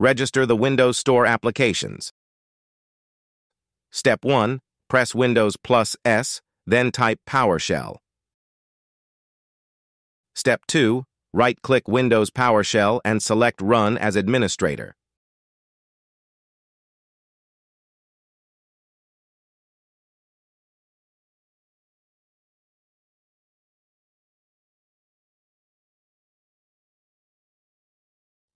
register the Windows Store applications. Step 1. Press Windows plus S, then type PowerShell. Step 2. Right-click Windows PowerShell and select Run as administrator.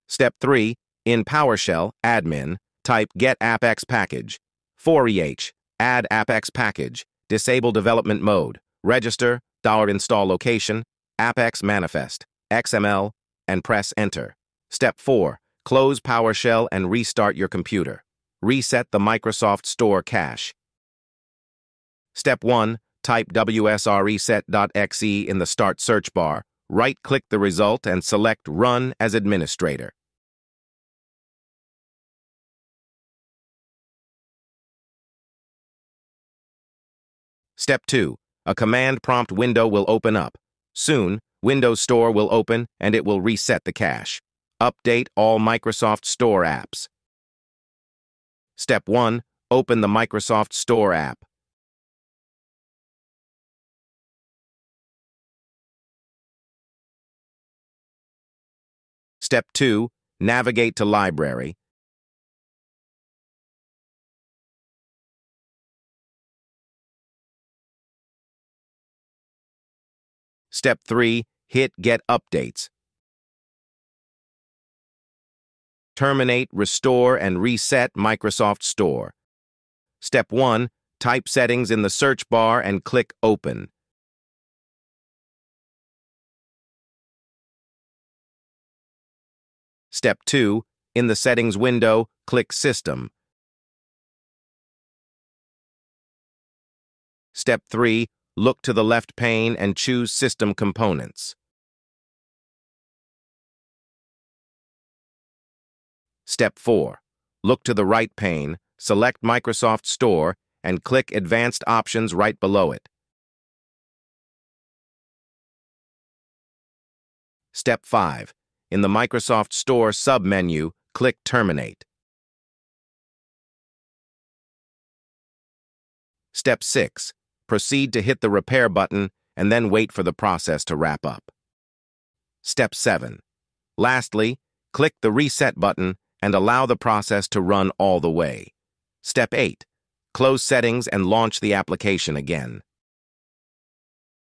Step 3. In PowerShell, admin, type get AppX package. Foreach, add AppX package, disable development mode, register, dollar install location, AppX manifest, XML, and press enter. Step 4. Close PowerShell and restart your computer. Reset the Microsoft Store cache. Step 1. Type wsreset.exe in the Start search bar. Right-click the result and select Run as administrator. Step 2. A command prompt window will open up. Soon, Windows Store will open and it will reset the cache. Update all Microsoft Store apps. Step 1. Open the Microsoft Store app. Step 2. Navigate to Library. Step 3. Hit Get Updates. Terminate, restore, and reset Microsoft Store. Step 1. Type settings in the search bar and click Open. Step 2. In the Settings window, click System. Step 3. Look to the left pane and choose System Components. Step 4. Look to the right pane, select Microsoft Store, and click Advanced Options right below it. Step 5. In the Microsoft Store submenu, click Terminate. Step 6. Proceed to hit the Repair button and then wait for the process to wrap up. Step 7. Lastly, click the Reset button and allow the process to run all the way. Step 8. Close settings and launch the application again.